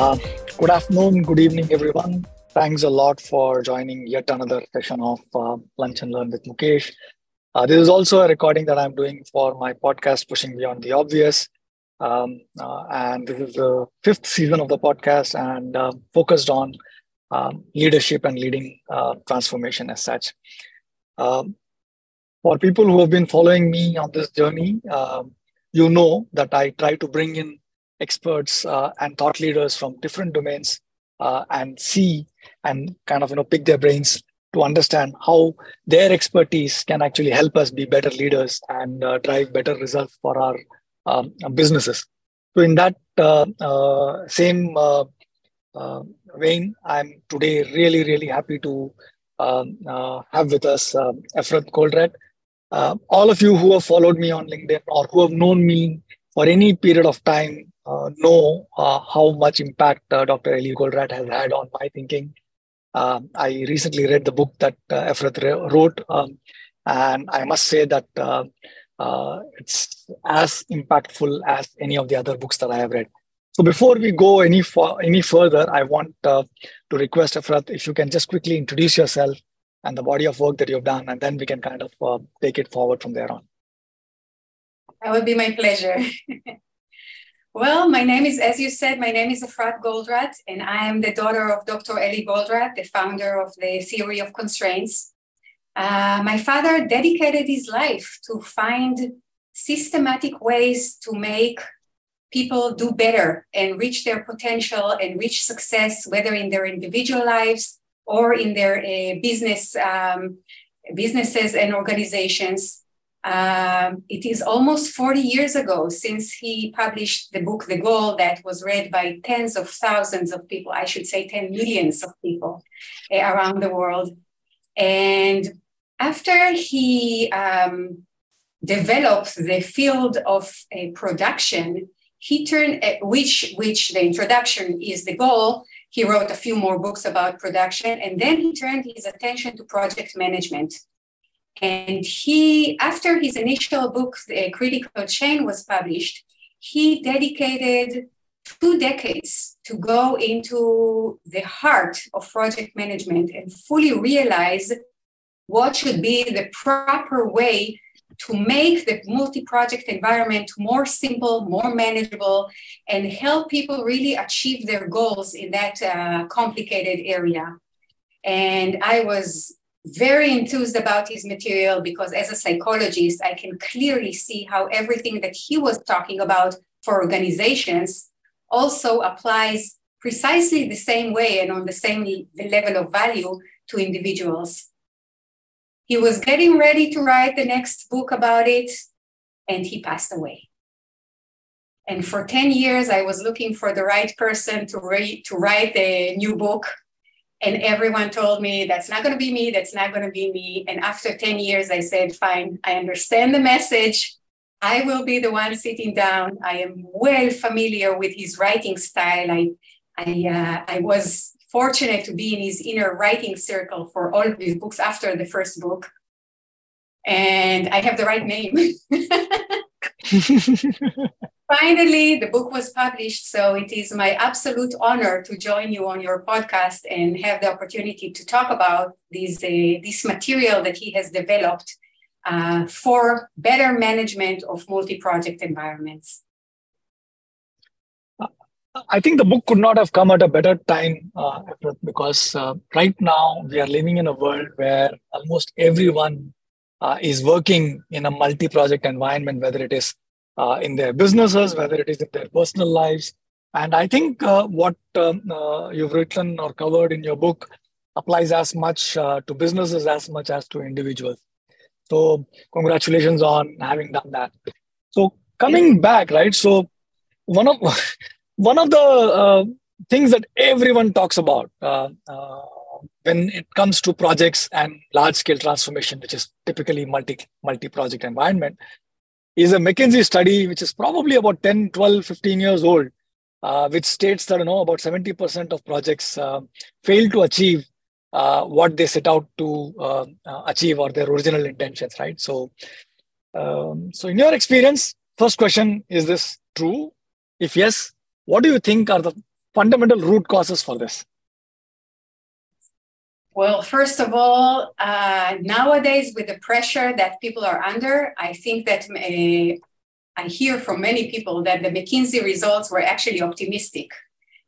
Uh, good afternoon, good evening, everyone. Thanks a lot for joining yet another session of uh, Lunch and Learn with Mukesh. Uh, this is also a recording that I'm doing for my podcast, Pushing Beyond the Obvious. Um, uh, and this is the fifth season of the podcast and uh, focused on um, leadership and leading transformation as such. Um, for people who have been following me on this journey, um, you know that I try to bring in experts uh, and thought leaders from different domains uh, and see and kind of you know pick their brains to understand how their expertise can actually help us be better leaders and uh, drive better results for our um, businesses. So in that uh, uh, same uh, vein, I'm today really really happy to um, have with us um, Goldratt. all of you who have followed me on LinkedIn or who have known me for any period of time uh, know uh, how much impact uh, Dr. Eli Goldratt has had on my thinking. Um, I recently read the book that uh, Efrat wrote, um, and I must say that uh, uh, it's as impactful as any of the other books that I have read. So before we go any any further, I want to request Efrat if you can just quickly introduce yourself and the body of work that you've done, and then we can kind of take it forward from there on. That would be my pleasure. Well, my name is, as you said, my name is Efrat Goldratt, and I am the daughter of Dr. Eli Goldratt, the founder of the theory of constraints. Uh, my father dedicated his life to find systematic ways to make people do better and reach their potential and reach success, whether in their individual lives or in their uh, business um, businesses and organizations. Um, it is almost 40 years ago since he published the book The Goal that was read by tens of thousands of people, I should say 10 millions of people uh, around the world. And after he um, developed the field of uh, production, he turned, uh, which, which the introduction is the goal, he wrote a few more books about production, and then he turned his attention to project management. And he, after his initial book, The Critical Chain, was published, he dedicated two decades to go into the heart of project management and fully realize what should be the proper way to make the multi-project environment more simple, more manageable, and help people really achieve their goals in that uh, complicated area. And I was very enthused about his material because as a psychologist, I can clearly see how everything that he was talking about for organizations also applies precisely the same way and on the same level of value to individuals. He was getting ready to write the next book about it, and he passed away. And for 10 years, I was looking for the right person to, re- to write a new book and everyone told me, that's not going to be me, that's not going to be me. And after 10 years, I said, fine, I understand the message. I will be the one sitting down. I am well familiar with his writing style. I, I, uh, I was fortunate to be in his inner writing circle for all of his books after the first book. And I have the right name. finally, the book was published. So it is my absolute honor to join you on your podcast and have the opportunity to talk about this, uh, this material that he has developed uh, for better management of multi project environments. I think the book could not have come at a better time uh, because uh, right now we are living in a world where almost everyone uh, is working in a multi project environment, whether it is uh, in their businesses, whether it is in their personal lives. And I think uh, what um, uh, you've written or covered in your book applies as much uh, to businesses as much as to individuals. So, congratulations on having done that. So, coming back, right? So, one of one of the uh, things that everyone talks about when it comes to projects and large scale transformation, which is typically multi multi project environment, is a McKinsey study, which is probably about 10, 12, 15 years old, uh, which states that you know about 70% of projects uh, fail to achieve uh, what they set out to uh, uh, achieve or their original intentions, right? So, um, so in your experience, first question: Is this true? If yes, what do you think are the fundamental root causes for this? Well, first of all, uh, nowadays with the pressure that people are under, I think that uh, I hear from many people that the McKinsey results were actually optimistic.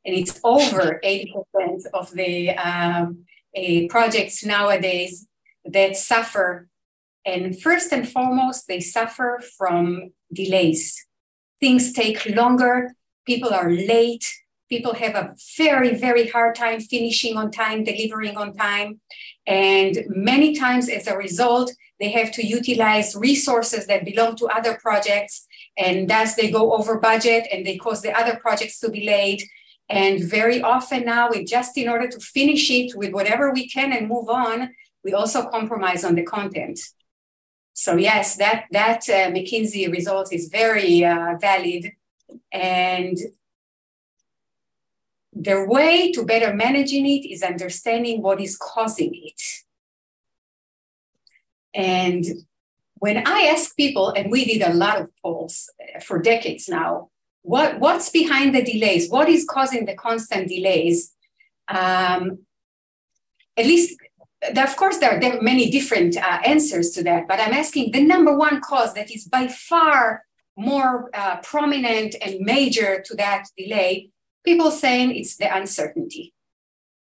And it's over 80% of the um, uh, projects nowadays that suffer. And first and foremost, they suffer from delays. Things take longer, people are late, people have a very, very hard time finishing on time, delivering on time. And many times, as a result, they have to utilize resources that belong to other projects. And thus, they go over budget and they cause the other projects to be late. And very often now, we just in order to finish it with whatever we can and move on, we also compromise on the content. So yes, that that uh, McKinsey result is very uh, valid, and the way to better managing it is understanding what is causing it. And when I ask people, and we did a lot of polls for decades now, what, what's behind the delays? What is causing the constant delays? Um, at least, of course, there are many different uh, answers to that, but I'm asking the number one cause that is by far more uh, prominent and major to that delay. People saying it's the uncertainty.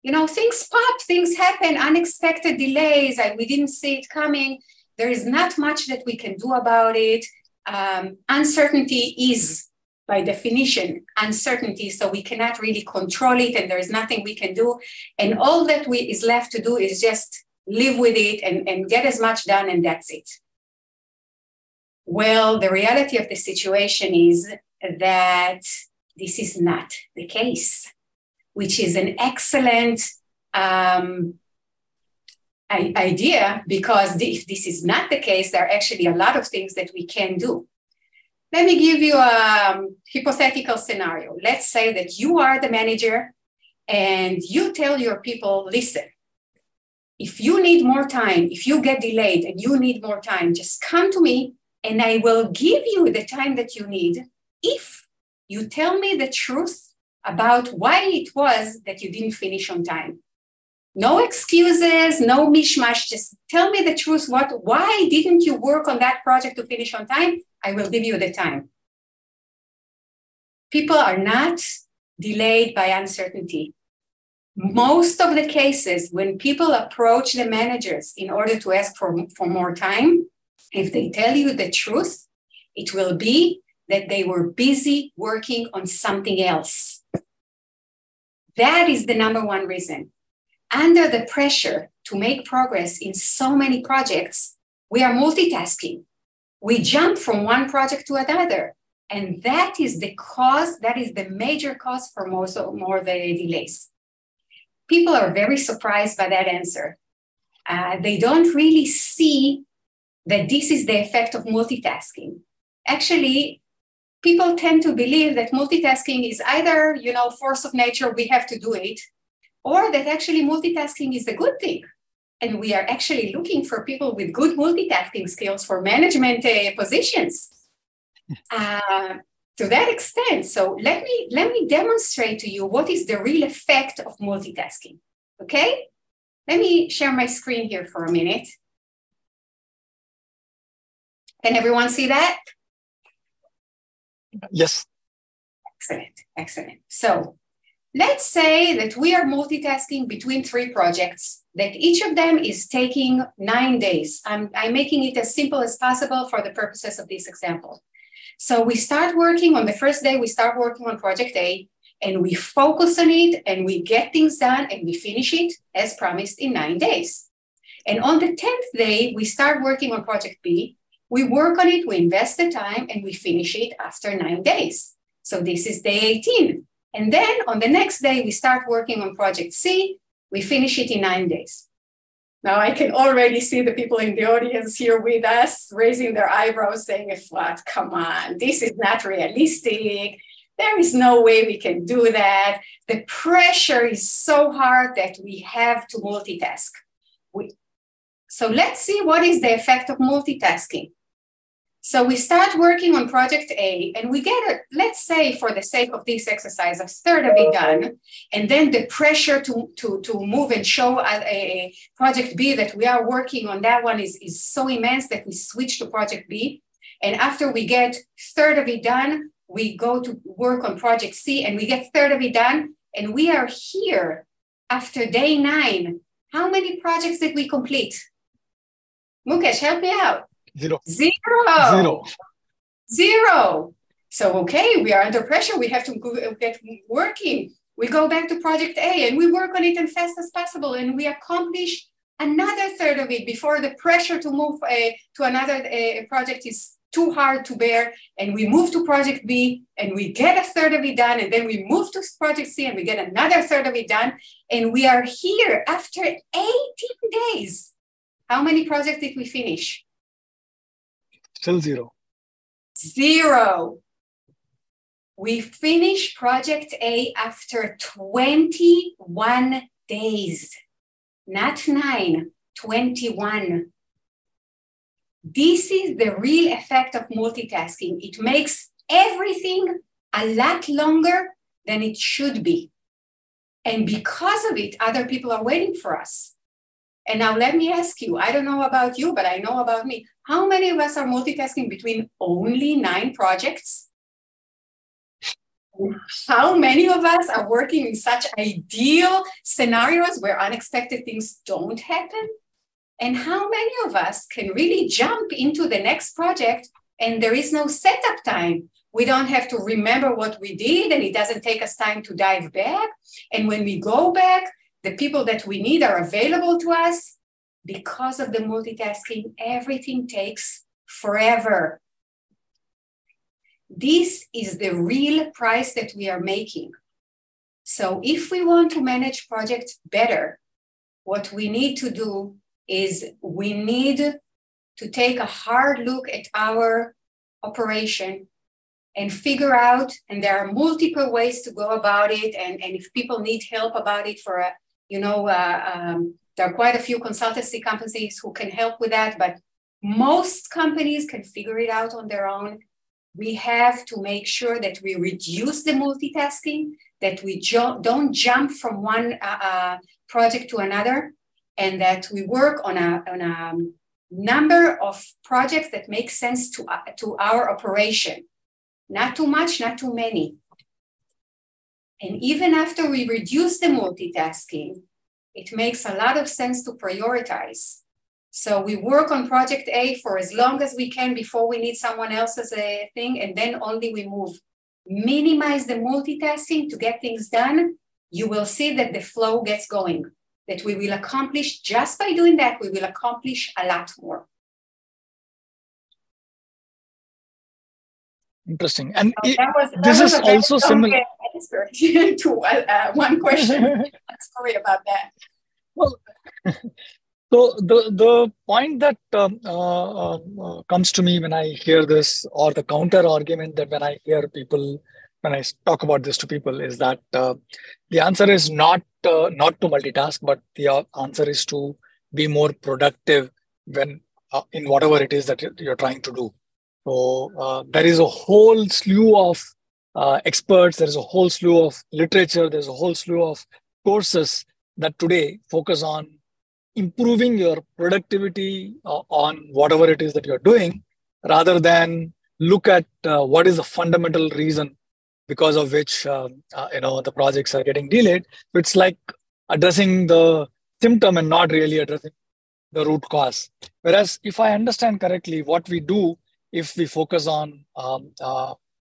You know, things pop, things happen, unexpected delays, and we didn't see it coming. There is not much that we can do about it. Um, uncertainty is by definition uncertainty so we cannot really control it and there's nothing we can do and all that we is left to do is just live with it and, and get as much done and that's it well the reality of the situation is that this is not the case which is an excellent um, idea because if this is not the case there are actually a lot of things that we can do let me give you a um, hypothetical scenario. Let's say that you are the manager and you tell your people, listen, if you need more time, if you get delayed and you need more time, just come to me and I will give you the time that you need if you tell me the truth about why it was that you didn't finish on time. No excuses, no mishmash. Just tell me the truth. What? Why didn't you work on that project to finish on time? I will give you the time. People are not delayed by uncertainty. Most of the cases, when people approach the managers in order to ask for, for more time, if they tell you the truth, it will be that they were busy working on something else. That is the number one reason under the pressure to make progress in so many projects, we are multitasking. We jump from one project to another. And that is the cause, that is the major cause for most of more the delays. People are very surprised by that answer. Uh, they don't really see that this is the effect of multitasking. Actually, people tend to believe that multitasking is either, you know, force of nature, we have to do it, or that actually multitasking is a good thing. And we are actually looking for people with good multitasking skills for management uh, positions. Uh, to that extent, so let me let me demonstrate to you what is the real effect of multitasking. Okay, let me share my screen here for a minute. Can everyone see that? Yes. Excellent, excellent. So Let's say that we are multitasking between three projects, that each of them is taking nine days. I'm, I'm making it as simple as possible for the purposes of this example. So we start working on the first day, we start working on project A, and we focus on it and we get things done and we finish it as promised in nine days. And on the 10th day, we start working on project B. We work on it, we invest the time, and we finish it after nine days. So this is day 18. And then on the next day, we start working on project C. We finish it in nine days. Now I can already see the people in the audience here with us raising their eyebrows, saying, "What? Come on, this is not realistic. There is no way we can do that. The pressure is so hard that we have to multitask." We, so let's see what is the effect of multitasking. So we start working on project A and we get it, let's say for the sake of this exercise, a third of it done. And then the pressure to, to, to move and show a, a project B that we are working on that one is, is so immense that we switch to project B. And after we get third of it done, we go to work on project C and we get third of it done. And we are here after day nine. How many projects did we complete? Mukesh, help me out. Zero. Zero. Zero. Zero. So, okay, we are under pressure. We have to get working. We go back to project A and we work on it as fast as possible and we accomplish another third of it before the pressure to move uh, to another uh, project is too hard to bear. And we move to project B and we get a third of it done. And then we move to project C and we get another third of it done. And we are here after 18 days. How many projects did we finish? Still zero. Zero. We finished project A after 21 days, not nine, 21. This is the real effect of multitasking. It makes everything a lot longer than it should be. And because of it, other people are waiting for us. And now let me ask you I don't know about you, but I know about me. How many of us are multitasking between only nine projects? How many of us are working in such ideal scenarios where unexpected things don't happen? And how many of us can really jump into the next project and there is no setup time? We don't have to remember what we did and it doesn't take us time to dive back. And when we go back, the people that we need are available to us. Because of the multitasking, everything takes forever. This is the real price that we are making. So, if we want to manage projects better, what we need to do is we need to take a hard look at our operation and figure out and there are multiple ways to go about it and, and if people need help about it for a you know uh, um, there are quite a few consultancy companies who can help with that but most companies can figure it out on their own we have to make sure that we reduce the multitasking that we jo- don't jump from one uh, uh, project to another and that we work on a, on a number of projects that make sense to, uh, to our operation. Not too much, not too many. And even after we reduce the multitasking, it makes a lot of sense to prioritize. So we work on project A for as long as we can before we need someone else's uh, thing, and then only we move. Minimize the multitasking to get things done. You will see that the flow gets going that we will accomplish just by doing that, we will accomplish a lot more. Interesting. And so it, was, this is also similar answer to uh, uh, one question. Sorry about that. Well, so the the point that um, uh, uh, comes to me when I hear this, or the counter argument that when I hear people when I talk about this to people is that uh, the answer is not uh, not to multitask, but the uh, answer is to be more productive when uh, in whatever it is that you're trying to do. So uh, there is a whole slew of uh, experts. There is a whole slew of literature. There's a whole slew of courses that today focus on improving your productivity on whatever it is that you're doing, rather than look at what is the fundamental reason because of which um, uh, you know the projects are getting delayed. It's like addressing the symptom and not really addressing the root cause. Whereas if I understand correctly, what we do if we focus on um,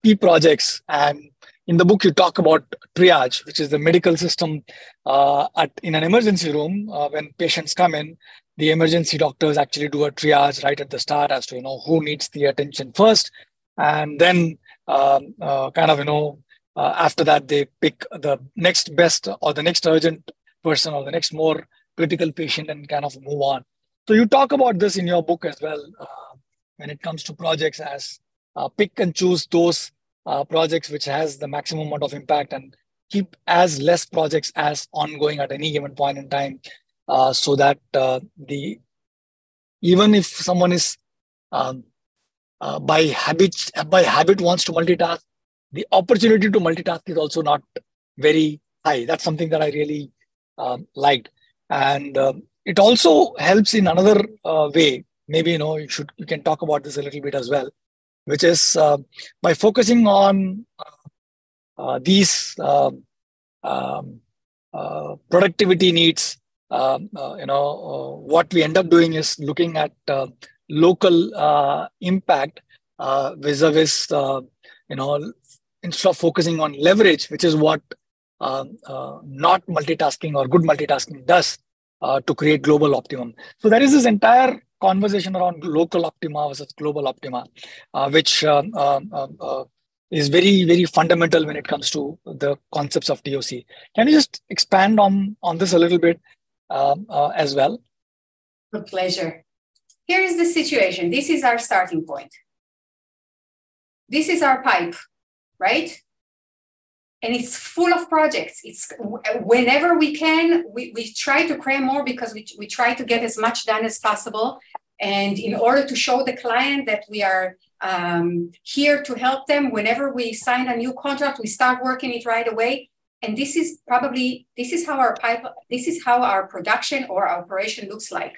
key projects. And in the book you talk about triage which is the medical system uh, at in an emergency room uh, when patients come in the emergency doctors actually do a triage right at the start as to you know who needs the attention first. And then um, uh, kind of you know uh, after that they pick the next best or the next urgent person or the next more critical patient and kind of move on. So you talk about this in your book as well uh, when it comes to projects as pick and choose those uh, projects which has the maximum amount of impact and keep as less projects as ongoing at any given point in time uh, so that the even if someone is um, uh, by habit by habit wants to multitask the opportunity to multitask is also not very high. That's something that i really um, liked. And um, it also helps in another uh, way. Maybe you know you should you can talk about this a little bit as well which is uh, by focusing on uh, these um, um uh, productivity needs um, uh, you know uh, what we end up doing is looking at local impact vis-a-vis you know instead of focusing on leverage which is what um, not multitasking or good multitasking does uh, to create global optimum. So there is this entire conversation around local optima versus global optima, uh, which um, um, um, uh, is very very fundamental when it comes to the concepts of TOC. Can you just expand on on this a little bit um, uh, as well? With pleasure. Here is the situation. This is our starting point. This is our pipe, right? And it's full of projects. It's whenever we can we, we try to cram more because we, we try to get as much done as possible. And in order to show the client that we are um, here to help them whenever we sign a new contract we start working it right away. And this is probably this is how our pipe this is how our production or our operation looks like.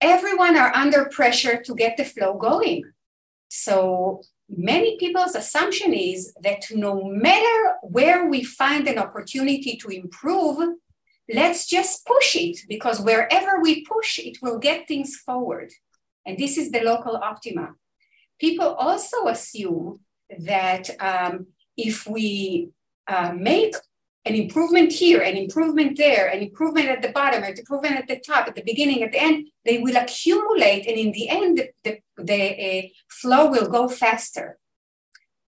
Everyone are under pressure to get the flow going. So many people's assumption is that no matter where we find an opportunity to improve, let's just push it because wherever we push, it will get things forward. And this is the local optima. People also assume that um, if we uh, make an improvement here, an improvement there, an improvement at the bottom, an improvement at the top, at the beginning, at the end, they will accumulate. And in the end, the, the uh, flow will go faster.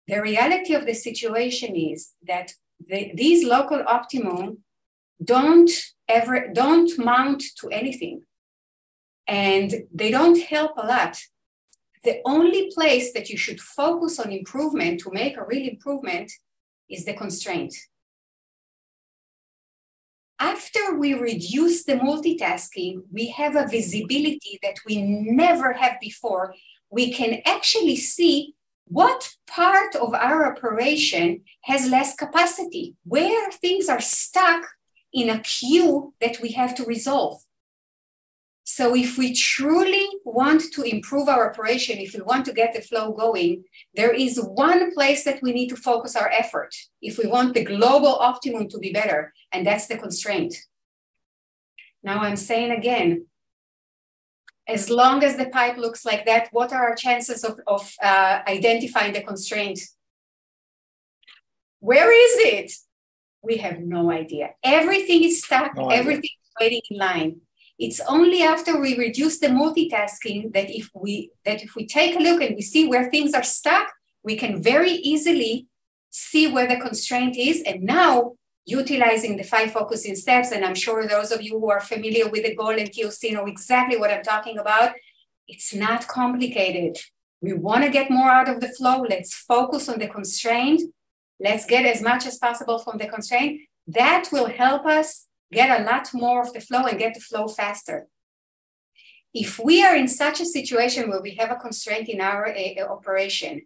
The reality of the situation is that the, these local optimum don't ever don't mount to anything and they don't help a lot the only place that you should focus on improvement to make a real improvement is the constraint after we reduce the multitasking, we have a visibility that we never have before. We can actually see what part of our operation has less capacity, where things are stuck in a queue that we have to resolve. So, if we truly want to improve our operation, if we want to get the flow going, there is one place that we need to focus our effort if we want the global optimum to be better, and that's the constraint. Now, I'm saying again, as long as the pipe looks like that, what are our chances of, of uh, identifying the constraint? Where is it? We have no idea. Everything is stuck, no everything is waiting in line. It's only after we reduce the multitasking that if we that if we take a look and we see where things are stuck, we can very easily see where the constraint is. And now utilizing the five focusing steps, and I'm sure those of you who are familiar with the goal and TOC know exactly what I'm talking about. It's not complicated. We want to get more out of the flow. Let's focus on the constraint. Let's get as much as possible from the constraint. That will help us get a lot more of the flow and get the flow faster. If we are in such a situation where we have a constraint in our uh, operation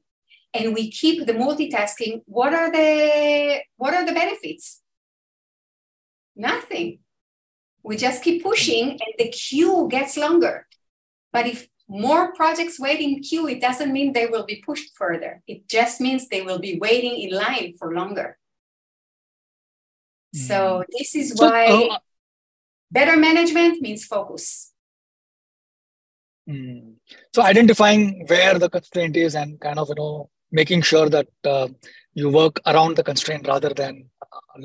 and we keep the multitasking, what are the what are the benefits? Nothing. We just keep pushing and the queue gets longer. But if more projects wait in queue, it doesn't mean they will be pushed further. It just means they will be waiting in line for longer. So this is so, why uh, better management means focus. Mm. So identifying where the constraint is and kind of you know making sure that uh, you work around the constraint rather than uh,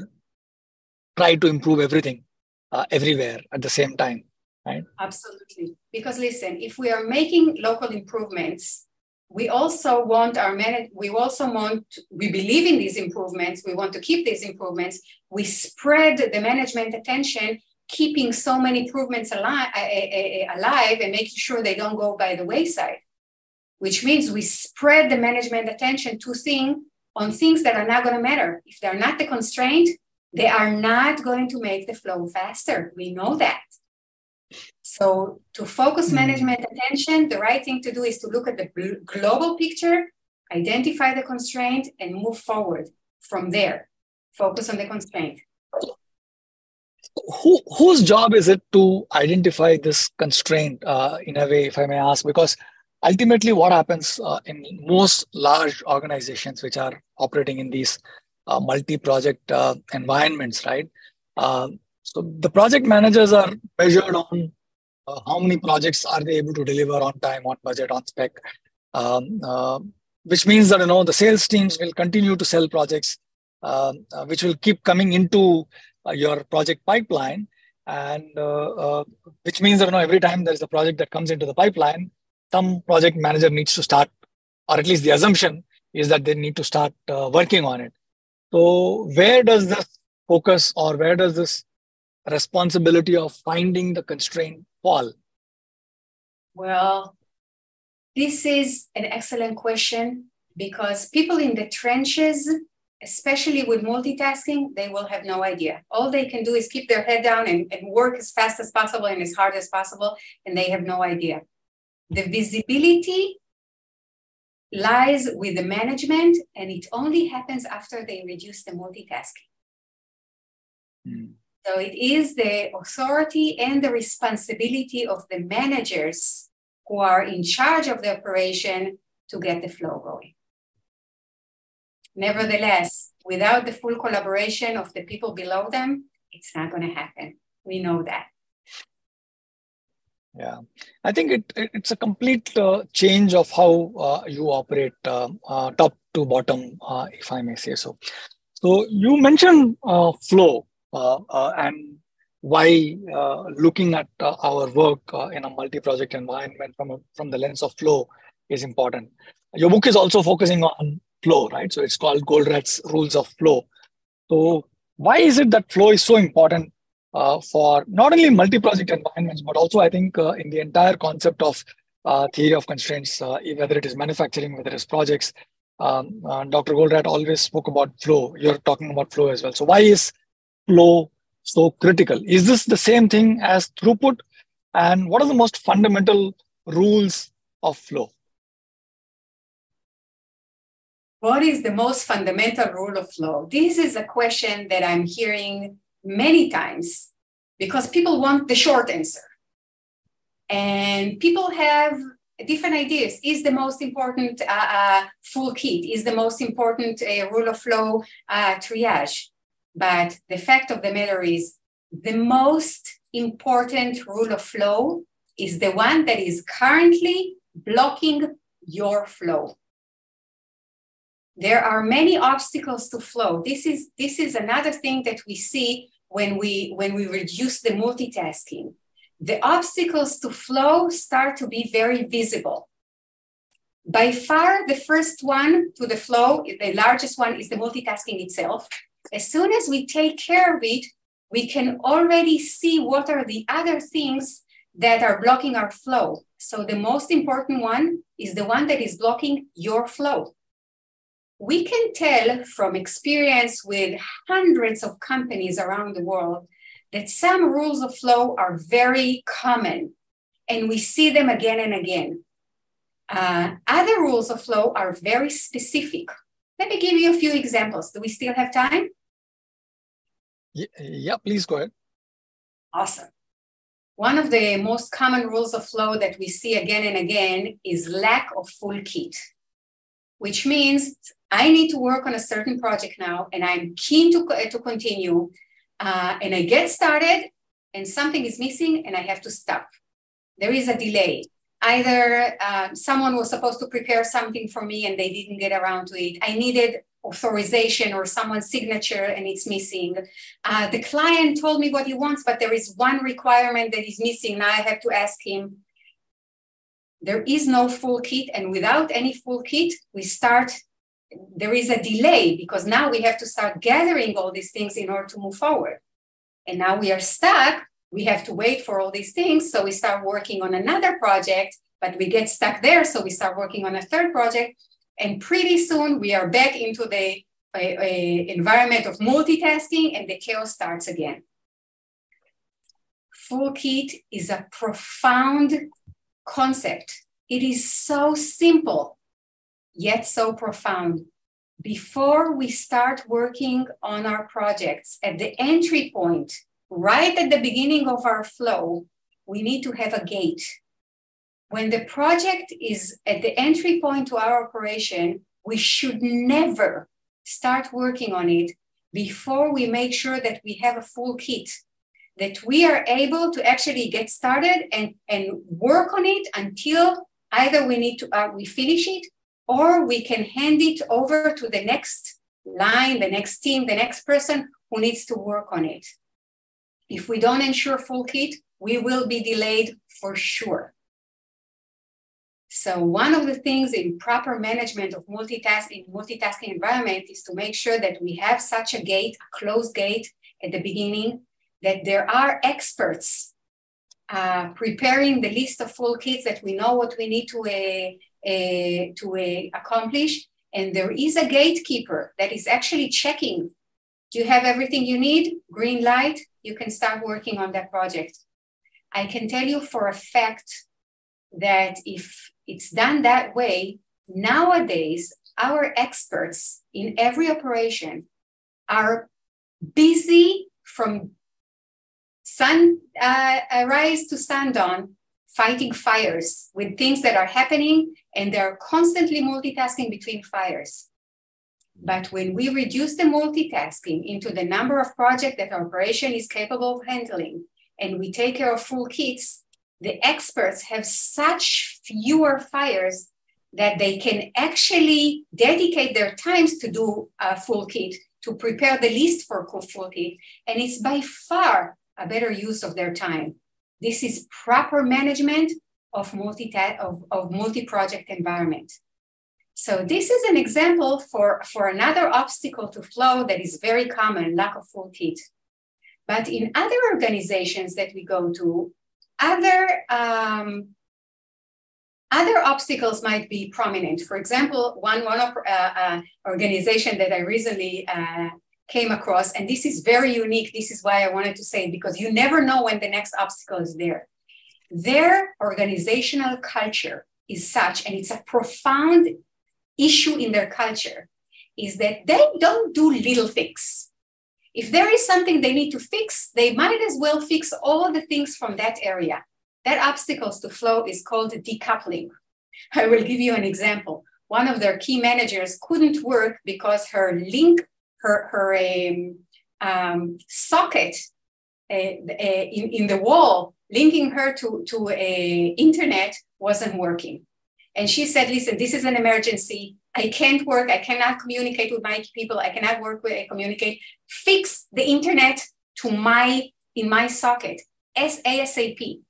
try to improve everything uh, everywhere at the same time, right? Absolutely. Because listen, if we are making local improvements we also want our manage we also want we believe in these improvements we want to keep these improvements. We spread the management attention keeping so many improvements alive, alive and making sure they don't go by the wayside which means we spread the management attention to thing on things that are not going to matter. If they're not the constraint they are not going to make the flow faster. We know that So to focus mm. management attention, the right thing to do is to look at the global picture, identify the constraint, and move forward from there. Focus on the constraint. Who, whose job is it to identify this constraint uh, in a way, if I may ask? Because ultimately, what happens uh, in most large organizations which are operating in these uh, multi-project uh, environments, right? Uh, so the project managers are measured on uh, how many projects are they able to deliver on time, on budget, on spec, um, uh, which means that you know the sales teams will continue to sell projects, um, uh, which will keep coming into uh, your project pipeline, and uh, which means that you know every time there is a project that comes into the pipeline, some project manager needs to start, or at least the assumption is that they need to start working on it. So where does this focus, or where does this responsibility of finding the constraint fall? Well, this is an excellent question because people in the trenches, especially with multitasking, they will have no idea. All they can do is keep their head down and, and work as fast as possible and as hard as possible, and they have no idea. The visibility lies with the management, and it only happens after they reduce the multitasking. Mm. So it is the authority and the responsibility of the managers who are in charge of the operation to get the flow going. Nevertheless, without the full collaboration of the people below them, it's not going to happen. We know that. Yeah, I think it, it it's a complete uh, change of how uh, you operate uh, uh top to bottom, uh, if I may say so. So you mentioned uh, flow, and why uh, looking at our work in a multi-project environment from, a, from the lens of flow is important. Your book is also focusing on flow, right? So it's called Goldratt's Rules of Flow. So why is it that flow is so important uh, for not only multi-project environments, but also I think uh, in the entire concept of uh, theory of constraints, whether it is manufacturing, whether it's projects. Um, Dr. Goldratt always spoke about flow. You're talking about flow as well. So why is flow so critical? Is this the same thing as throughput? And what are the most fundamental rules of flow? What is the most fundamental rule of flow? This is a question that I'm hearing many times because people want the short answer. And people have different ideas. Is the most important uh, uh, full kit? Is the most important uh, rule of flow uh, triage? But the fact of the matter is, the most important rule of flow is the one that is currently blocking your flow. There are many obstacles to flow. This is, this is another thing that we see when we, when we reduce the multitasking. The obstacles to flow start to be very visible. By far, the first one to the flow, the largest one is the multitasking itself. As soon as we take care of it, we can already see what are the other things that are blocking our flow. So the most important one is the one that is blocking your flow. We can tell from experience with hundreds of companies around the world that some rules of flow are very common and we see them again and again. Uh, other rules of flow are very specific. Let me give you a few examples. Do we still have time? Yeah, please go ahead. Awesome. One of the most common rules of flow that we see again and again is lack of full kit, which means I need to work on a certain project now and I'm keen to, to continue. Uh, and I get started and something is missing and I have to stop. There is a delay. Either uh, someone was supposed to prepare something for me and they didn't get around to it. I needed authorization or someone's signature and it's missing. Uh, the client told me what he wants, but there is one requirement that is missing. Now I have to ask him. There is no full kit, and without any full kit, we start. There is a delay because now we have to start gathering all these things in order to move forward. And now we are stuck. We have to wait for all these things. So we start working on another project, but we get stuck there. So we start working on a third project and pretty soon we are back into the a, a environment of multitasking and the chaos starts again. full kit is a profound concept. It is so simple, yet so profound. Before we start working on our projects, at the entry point, right at the beginning of our flow, we need to have a gate. When the project is at the entry point to our operation, we should never start working on it before we make sure that we have a full kit, that we are able to actually get started and, and work on it until either we need to uh, we finish it or we can hand it over to the next line, the next team, the next person who needs to work on it. If we don't ensure full kit, we will be delayed for sure. So one of the things in proper management of multitasking, multitasking environment is to make sure that we have such a gate, a closed gate at the beginning, that there are experts uh, preparing the list of full kits that we know what we need to, uh, uh, to uh, accomplish. And there is a gatekeeper that is actually checking, do you have everything you need? Green light, you can start working on that project. I can tell you for a fact that if it's done that way, nowadays, our experts in every operation are busy from sun uh, rise to sundown fighting fires with things that are happening and they're constantly multitasking between fires but when we reduce the multitasking into the number of projects that our operation is capable of handling and we take care of full kits the experts have such fewer fires that they can actually dedicate their times to do a full kit, to prepare the list for full kit. And it's by far a better use of their time. This is proper management of multi of, of multi-project environment. So this is an example for, for another obstacle to flow that is very common, lack of full kit. But in other organizations that we go to, other um, other obstacles might be prominent. For example, one one uh, uh, organization that I recently uh, came across, and this is very unique. This is why I wanted to say it because you never know when the next obstacle is there. Their organizational culture is such, and it's a profound issue in their culture, is that they don't do little things. If there is something they need to fix, they might as well fix all the things from that area. That obstacles to flow is called decoupling. I will give you an example. One of their key managers couldn't work because her link, her, her um, um, socket uh, uh, in, in the wall linking her to, to a internet wasn't working. And she said, listen, this is an emergency. I can't work. I cannot communicate with my people. I cannot work with, communicate. Fix the internet to my, in my socket as ASAP.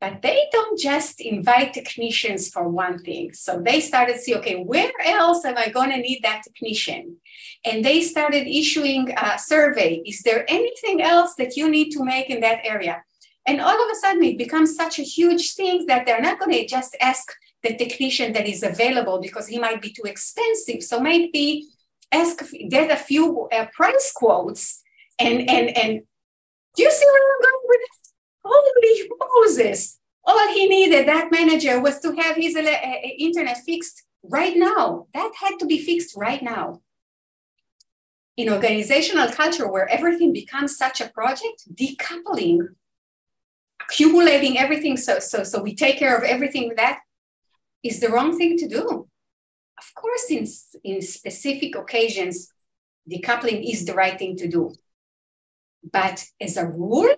But they don't just invite technicians for one thing. So they started to see, okay, where else am I going to need that technician? And they started issuing a survey. Is there anything else that you need to make in that area? And all of a sudden, it becomes such a huge thing that they're not going to just ask the technician that is available because he might be too expensive. So maybe ask, get a few uh, price quotes and, and, and do you see where I'm going with this? Holy Moses. All he needed, that manager, was to have his uh, uh, internet fixed right now. That had to be fixed right now. In organizational culture where everything becomes such a project, decoupling, accumulating everything so, so, so we take care of everything with that is the wrong thing to do. Of course, in, in specific occasions, decoupling is the right thing to do. But as a rule,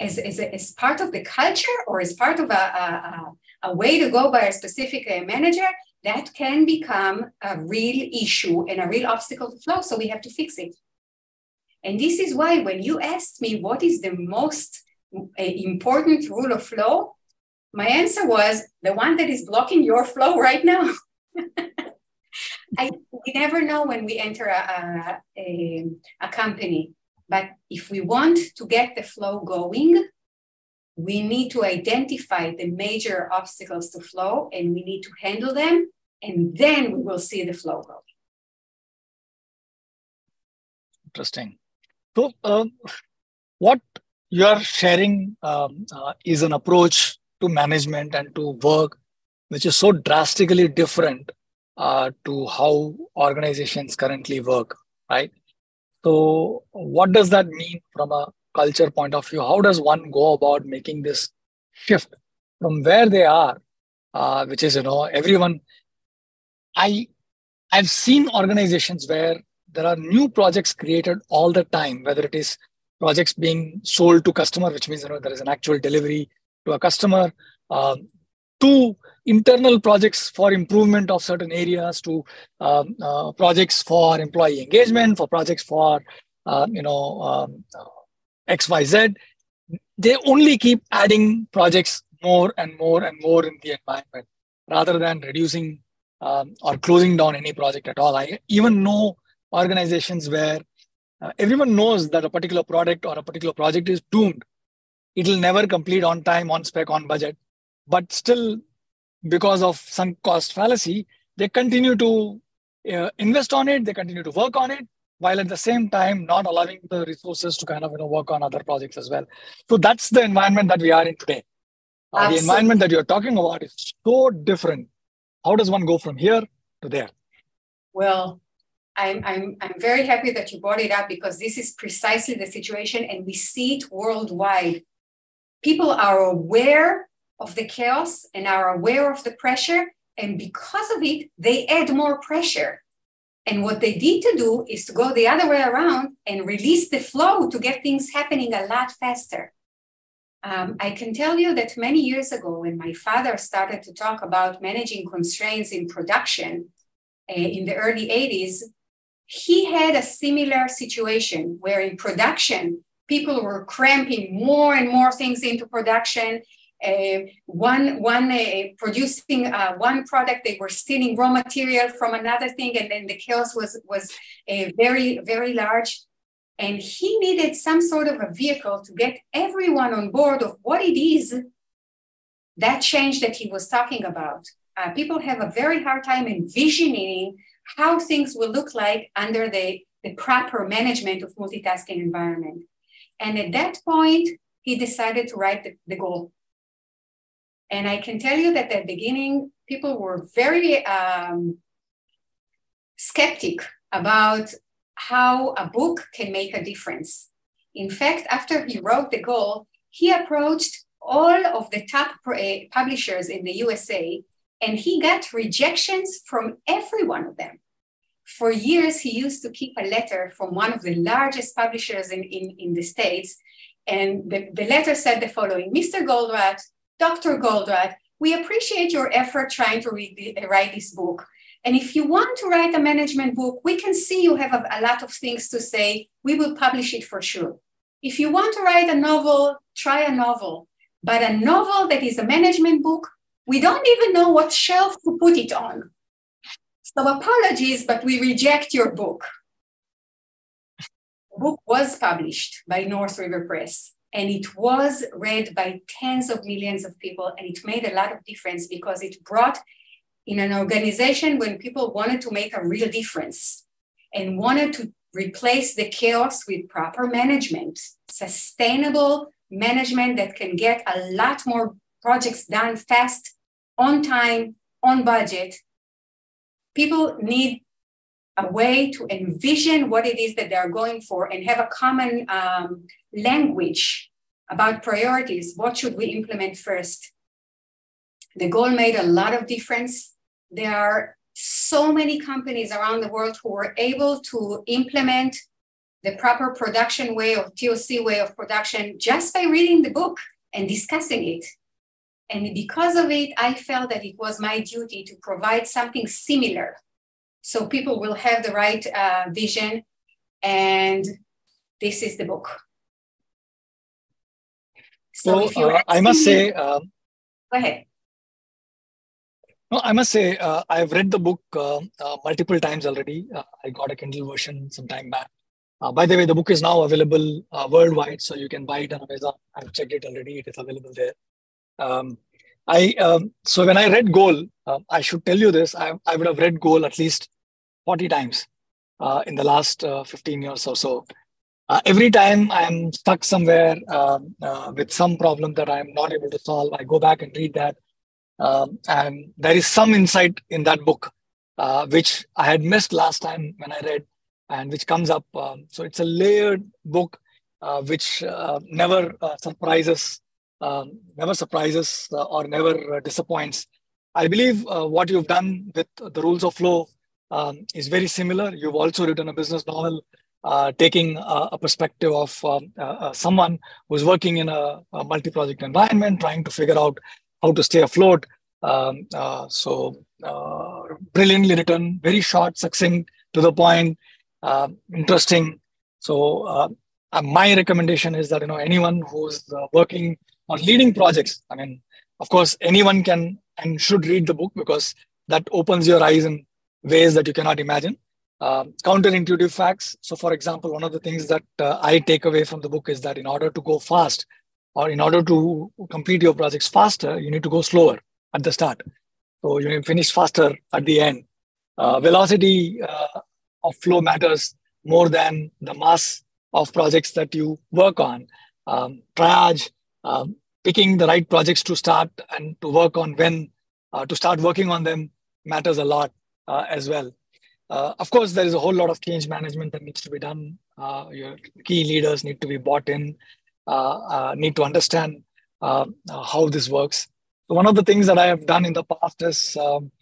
as, as, as part of the culture or as part of a, a, a way to go by a specific uh, manager, that can become a real issue and a real obstacle to flow. So we have to fix it. And this is why when you asked me what is the most uh, important rule of flow, my answer was the one that is blocking your flow right now. I, we never know when we enter a, a, a, company, but if we want to get the flow going, we need to identify the major obstacles to flow and we need to handle them, and then we will see the flow go. Interesting. So, uh, what you are sharing um, uh, is an approach to management and to work which is so drastically different uh, to how organizations currently work, right? So, what does that mean from a culture point of view? How does one go about making this shift from where they are, uh, which is you know everyone. I I've seen organizations where there are new projects created all the time, whether it is projects being sold to customer, which means you know there is an actual delivery to a customer, um, to internal projects for improvement of certain areas, to um, uh, projects for employee engagement, for projects for uh, you know um, X Y Z. They only keep adding projects more and more and more in the environment rather than reducing um, or closing down any project at all. I even know organizations where uh, everyone knows that a particular product or a particular project is doomed. It will never complete on time, on spec, on budget. But still, because of sunk cost fallacy, they continue to uh, invest on it, they continue to work on it, while at the same time not allowing the resources to kind of you know work on other projects as well. So that's the environment that we are in today. Uh, the environment that you're talking about is so different. How does one go from here to there? Well, I'm, I'm, I'm very happy that you brought it up because this is precisely the situation and we see it worldwide. People are aware of the chaos and are aware of the pressure, and because of it, they add more pressure. And what they need to do is to go the other way around and release the flow to get things happening a lot faster. Um, I can tell you that many years ago, when my father started to talk about managing constraints in production uh, in the early 80s, he had a similar situation where in production, people were cramping more and more things into production. Uh, one one uh, producing uh, one product, they were stealing raw material from another thing, and then the chaos was was uh, very very large and he needed some sort of a vehicle to get everyone on board of what it is that change that he was talking about. Uh, people have a very hard time envisioning how things will look like under the, the proper management of multitasking environment. And at that point, he decided to write the, the goal. And I can tell you that at the beginning, people were very um, skeptic about how a book can make a difference. In fact, after he wrote the goal, he approached all of the top publishers in the USA and he got rejections from every one of them. For years, he used to keep a letter from one of the largest publishers in, in, in the States. And the, the letter said the following Mr. Goldratt, Dr. Goldratt, we appreciate your effort trying to the, write this book. And if you want to write a management book, we can see you have a, a, lot of things to say. We will publish it for sure. If you want to write a novel, try a novel. But a novel that is a management book, we don't even know what shelf to put it on. So apologies, but we reject your book. The book was published by North River Press and it was read by tens of millions of people and it made a lot of difference because it brought in an organization when people wanted to make a real difference and wanted to replace the chaos with proper management, sustainable management that can get a lot more projects done fast, on time, on budget. People need a way to envision what it is that they're going for and have a common um, language about priorities. What should we implement first? The goal made a lot of difference there are so many companies around the world who were able to implement the proper production way of TOC way of production just by reading the book and discussing it. And because of it, I felt that it was my duty to provide something similar so people will have the right uh, vision. And this is the book. So, so uh, I must say, um, go ahead. No, I must say, uh, I've read the book uh, uh, multiple times already. Uh, I got a Kindle version some time back. Uh, by the way, the book is now available uh, worldwide, so you can buy it on Amazon. I've checked it already; it is available there. Um, I um, so when I read Goal, I should tell you this: I, I would have read Goal at least forty times in the last fifteen years or so. uh, every time I'm stuck somewhere um, uh, with some problem that I'm not able to solve, I go back and read that. Um, and there is some insight in that book, uh, which I had missed last time when I read, and which comes up. Um, so it's a layered book, uh, which uh, never uh, surprises, um, never surprises or never disappoints. I believe what you've done with the rules of flow um, is very similar. You've also written a business novel uh, taking uh, a perspective of um, uh, uh, someone who's working in a, a, multi-project environment, trying to figure out how to stay afloat. Um, uh, so brilliantly written, very short, succinct, to the point, interesting. So my recommendation is that you know anyone who's working or leading projects. I mean, of course, anyone can and should read the book because that opens your eyes in ways that you cannot imagine. Uh, counterintuitive facts. So, for example, one of the things that uh, I take away from the book is that in order to go fast or in order to complete your projects faster, you need to go slower at the start. So, you finish faster at the end. Uh, velocity uh, of flow matters more than the mass of projects that you work on. Um, triage, um, picking the right projects to start and to work on when uh, to start working on them matters a lot uh, as well. Uh, of course, there is a whole lot of change management that needs to be done. Uh, your key leaders need to be bought in, uh, uh need to understand uh, how this works. So one of the things that I have done in the past is um,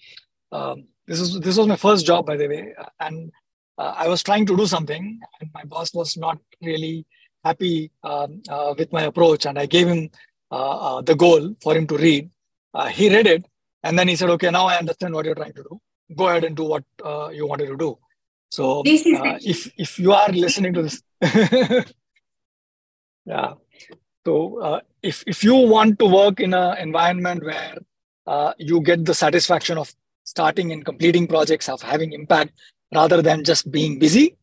um, this is this was my first job, by the way, and I was trying to do something, and my boss was not really happy um, with my approach, and I gave him the goal for him to read. he read it, and then he said, "Okay, now I understand what you're trying to do." go ahead and do what uh, you wanted to do. So uh, if if you are listening to this, yeah. So uh, if if you want to work in an environment where uh, you get the satisfaction of starting and completing projects, of having impact rather than just being busy,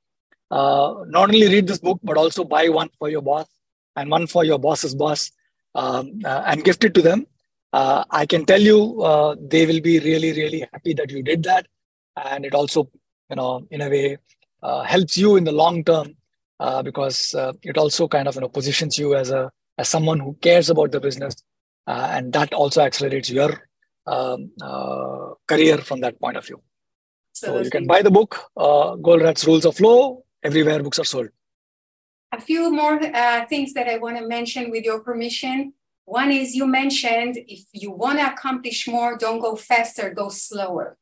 uh, not only read this book but also buy one for your boss and one for your boss's boss um, uh, and gift it to them uh, I can tell you uh, they will be really, really happy that you did that. And it also, you know, in a way, uh, helps you in the long term uh, because uh, it also kind of, you know, positions you as a as someone who cares about the business, uh, and that also accelerates your um, career from that point of view. So you can buy the book, uh, Goldratt's Rules of Flow, everywhere books are sold. A few more uh, things that I want to mention with your permission. One is you mentioned if you want to accomplish more, don't go faster, go slower.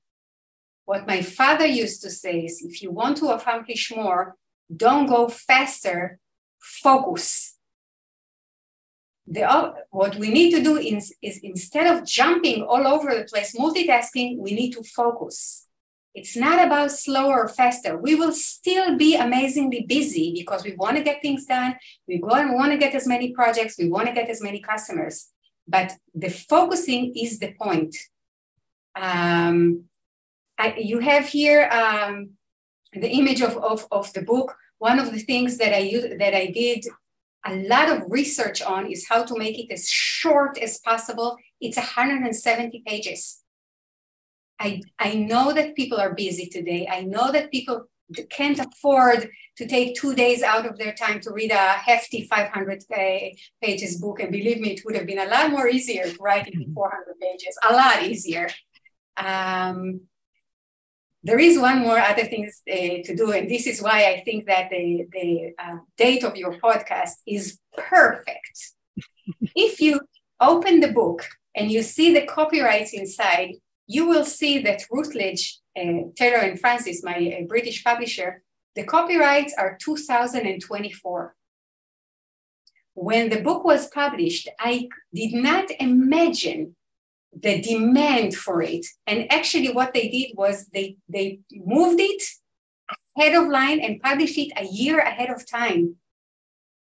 What my father used to say is if you want to accomplish more, don't go faster, focus. The, what we need to do is, is instead of jumping all over the place, multitasking, we need to focus. It's not about slower or faster. We will still be amazingly busy because we want to get things done. We want to get as many projects. We want to get as many customers. But the focusing is the point. Um, I, you have here um, the image of, of, of the book. One of the things that I use, that I did a lot of research on is how to make it as short as possible. It's 170 pages. I, I know that people are busy today. I know that people can't afford to take two days out of their time to read a hefty 500 pages book. And believe me, it would have been a lot more easier to write in 400 pages, a lot easier. Um, there is one more other things uh, to do, and this is why I think that the, the uh, date of your podcast is perfect. if you open the book and you see the copyrights inside, you will see that Routledge, uh, Taylor and Francis, my uh, British publisher, the copyrights are 2024. When the book was published, I did not imagine the demand for it. And actually, what they did was they, they moved it ahead of line and published it a year ahead of time.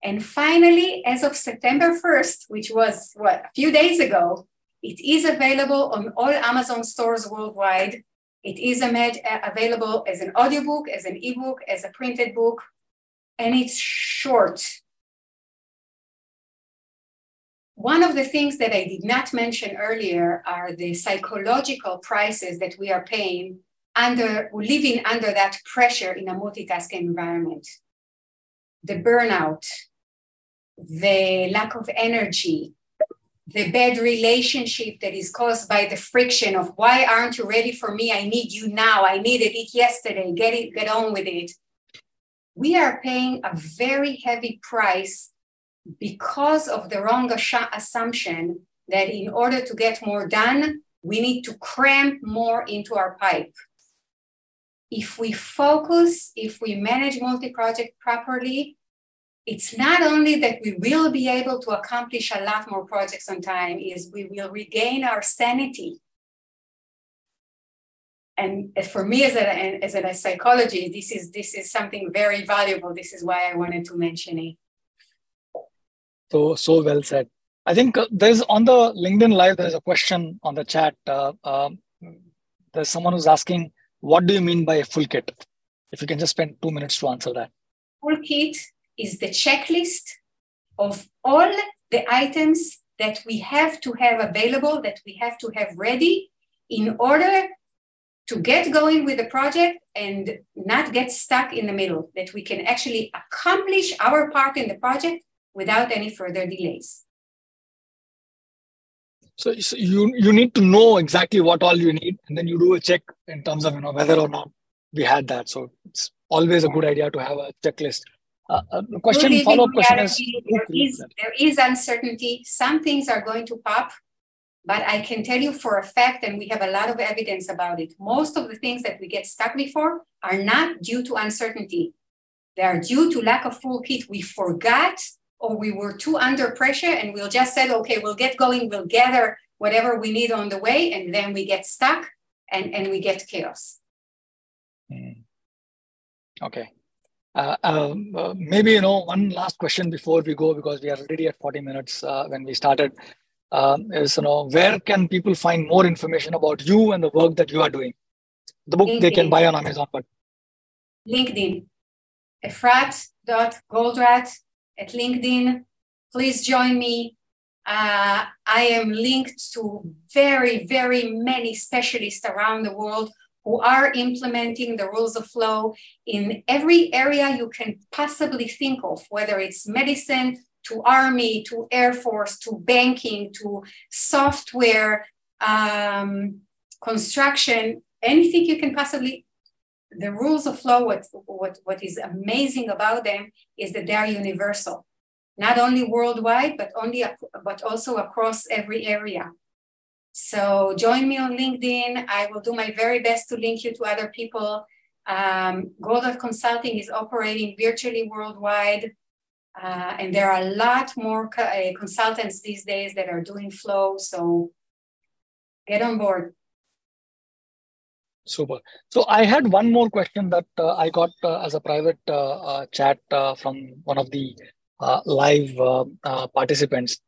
And finally, as of September 1st, which was what, a few days ago, it is available on all Amazon stores worldwide. It is uh, available as an audiobook, as an ebook, as a printed book, and it's short. One of the things that I did not mention earlier are the psychological prices that we are paying under living under that pressure in a multitasking environment. the burnout, the lack of energy, the bad relationship that is caused by the friction of why aren't you ready for me? I need you now. I needed it yesterday. Get it, get on with it. We are paying a very heavy price because of the wrong assumption that in order to get more done, we need to cram more into our pipe. If we focus, if we manage multi project properly, it's not only that we will be able to accomplish a lot more projects on time, is we will regain our sanity. And for me as a, as a psychologist, this is, this is something very valuable. This is why I wanted to mention it. So, so well said. I think uh, there's on the LinkedIn Live, there's a question on the chat. Uh, um, there's someone who's asking, what do you mean by a full kit? If you can just spend two minutes to answer that. Full kit is the checklist of all the items that we have to have available, that we have to have ready in order to get going with the project and not get stuck in the middle, that we can actually accomplish our part in the project without any further delays. So, so, you you need to know exactly what all you need, and then you do a check in terms of you know whether or not we had that. So it's always a good idea to have a checklist. Uh, uh, question follow up question is there, is there is uncertainty. Some things are going to pop, but I can tell you for a fact, and we have a lot of evidence about it. Most of the things that we get stuck before are not due to uncertainty. They are due to lack of full kit. We forgot or we were too under pressure and we'll just said, okay, we'll get going, we'll gather whatever we need on the way, and then we get stuck and, and we get chaos. Mm. Okay. Uh, um, uh, maybe you know one last question before we go because we are already at 40 minutes uh, when we started um, is you know where can people find more information about you and the work that you are doing the book LinkedIn. they can buy on amazon but linkedin efrat.goldratt at LinkedIn. Please join me. Uh, I am linked to very, very many specialists around the world who are implementing the rules of flow in every area you can possibly think of, whether it's medicine, to army, to air force, to banking, to software, um, construction, anything you can possibly the rules of flow, what, what, what is amazing about them is that they are universal, not only worldwide, but only but also across every area. So join me on LinkedIn. I will do my very best to link you to other people. Um, Goldratt Consulting is operating virtually worldwide. Uh, and there are a lot more co- uh, consultants these days that are doing flow. So get on board. Super. So I had one more question that uh, I got uh, as a private uh, uh chat from one of the live participants.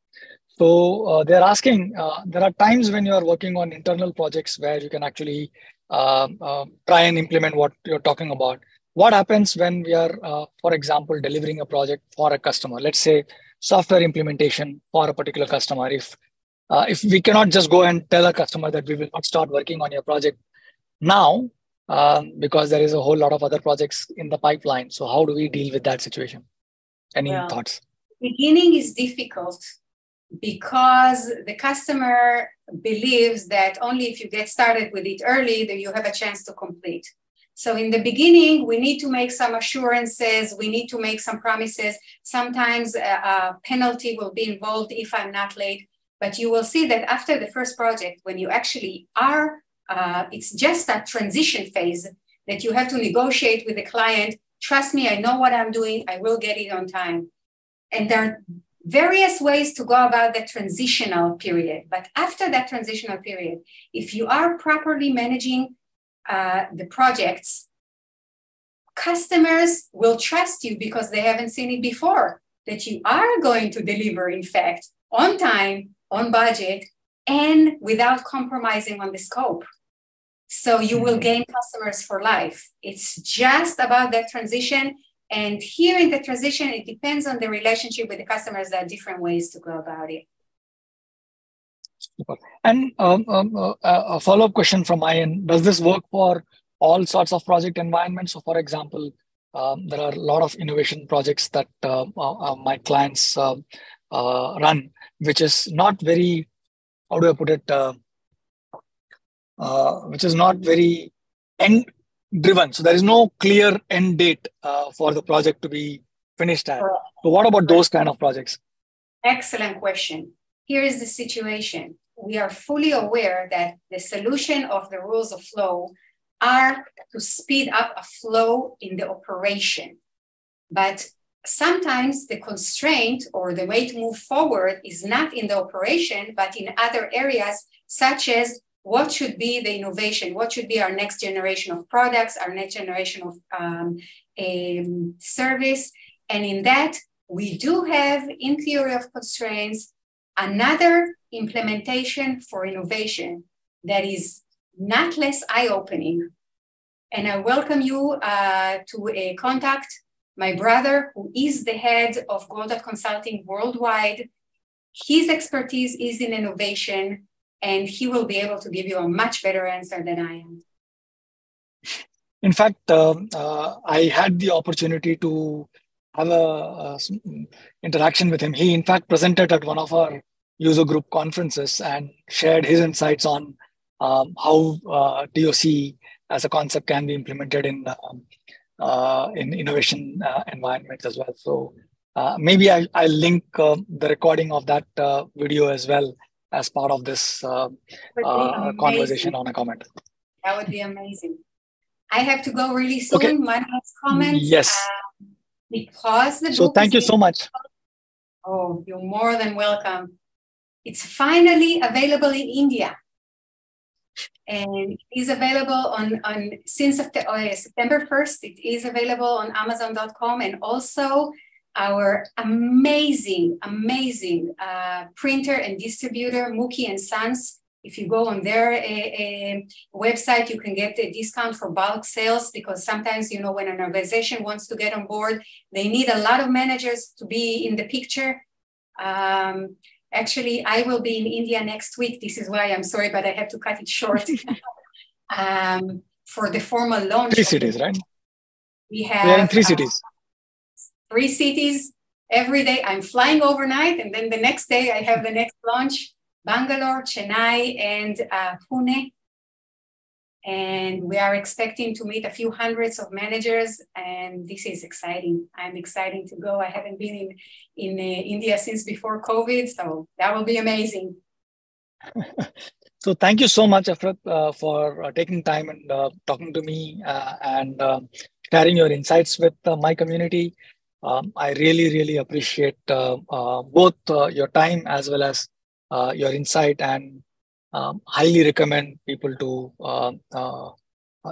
So uh, they're asking, uh, there are times when you are working on internal projects where you can actually uh, try and implement what you're talking about. What happens when we are, for example, delivering a project for a customer? Let's say software implementation for a particular customer. If if we cannot just go and tell a customer that we will not start working on your project now um, because there is a whole lot of other projects in the pipeline. So how do we deal with that situation? Any well, thoughts? Beginning is difficult because the customer believes that only if you get started with it early that you have a chance to complete. So in the beginning, we need to make some assurances. We need to make some promises. Sometimes a, a penalty will be involved if I'm not late. But you will see that after the first project, when you actually are uh, it's just that transition phase that you have to negotiate with the client. Trust me, I know what I'm doing. I will get it on time. And there are various ways to go about the transitional period. But after that transitional period, if you are properly managing uh, the projects, customers will trust you because they haven't seen it before that you are going to deliver, in fact, on time, on budget, and without compromising on the scope. So you will mm-hmm. gain customers for life. It's just about that transition. And here in the transition, it depends on the relationship with the customers. There are different ways to go about it. And um, um, uh, a follow up question from end Does this work for all sorts of project environments? So, for example, um, there are a lot of innovation projects that uh, uh, my clients run, which is not very, how do I put it, which is not very end driven. So there is no clear end date uh, for the project to be finished at. Uh, so what about those kind of projects? Excellent question. Here is the situation. We are fully aware that the solution of the rules of flow are to speed up a flow in the operation. But sometimes the constraint or the way to move forward is not in the operation, but in other areas, such as what should be the innovation, what should be our next generation of products, our next generation of um, um, service. And in that, we do have, in theory of constraints, another implementation for innovation that is not less eye-opening. And I welcome you uh, to uh, contact my brother, who is the head of Goldratt Consulting worldwide. His expertise is in innovation, and he will be able to give you a much better answer than I am. In fact, um, uh, I had the opportunity to have a, a, interaction with him. He, in fact, presented at one of our user group conferences and shared his insights on um, how uh, TOC as a concept can be implemented in um, uh, in innovation uh, environments as well. So uh, maybe I, I'll link uh, the recording of that uh, video as well as part of this conversation on a comment. That would be amazing. I have to go really soon. Okay. One last comment. Yes. because the so thank you so much. Oh, you're more than welcome. It's finally available in India and it is available on, on since uh, September 1st, it is available on Amazon.com and also our amazing, amazing uh, printer and distributor, Mookie and Sons. If you go on their uh, website, you can get a discount for bulk sales because sometimes, you know, when an organization wants to get on board, they need a lot of managers to be in the picture. Um, Actually, I will be in India next week. This is why I'm sorry, but I have to cut it short. um, for the formal launch. Three cities, right? We have we are in three uh, cities. Three cities every day. I'm flying overnight, and then the next day I have the next launch: Bangalore, Chennai, and uh, Pune. And we are expecting to meet a few hundreds of managers and this is exciting. I'm excited to go. I haven't been in in uh, india since before covid so that will be amazing. So thank you so much Efrat, uh, for uh, taking time and uh, talking to me uh, and sharing your insights with my community um, i really really appreciate both your time as well as your insight and um, highly recommend people to uh, uh,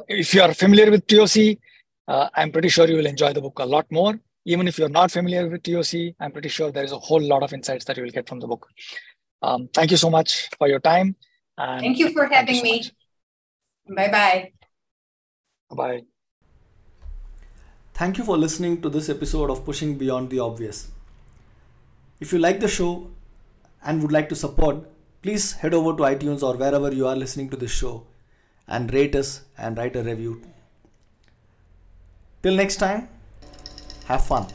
if you are familiar with TOC, uh, I'm pretty sure you will enjoy the book a lot more. Even if you're not familiar with TOC, I'm pretty sure there is a whole lot of insights that you will get from the book. Um, thank you so much for your time. thank you for having you so me. Bye bye. Bye. Thank you for listening to this episode of Pushing Beyond the Obvious. If you like the show and would like to support, please head over to iTunes or wherever you are listening to this show and rate us and write a review. Till next time, have fun.